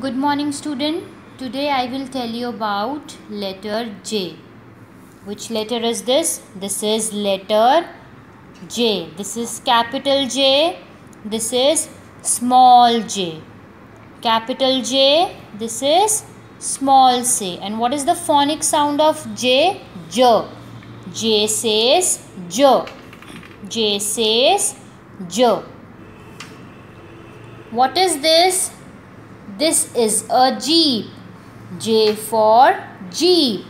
Good morning student. Today I will tell you about letter J. Which letter is this? This is letter J. This is capital J. This is small j. Capital J. This is small c. And what is the phonic sound of J? J. J says J. J says J. What is this? This is a jeep. J for jeep.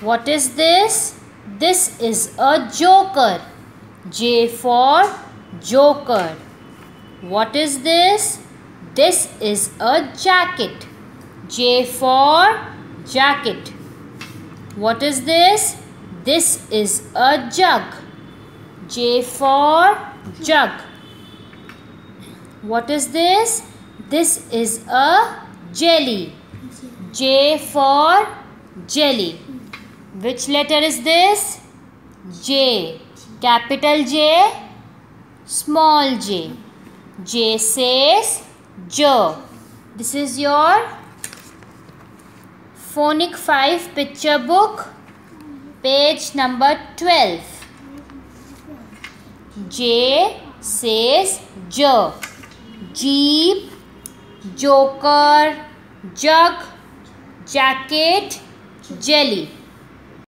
What is this? This is a joker. J for joker. What is this? This is a jacket. J for jacket. What is this? This is a jug. J for jug. What is this? This is a jelly. J for jelly. Which letter is this? J. Capital J. Small j. J says J. This is your phonic 5 picture book. Page number 12. J says J. Jeep joker, jug, jacket, jelly.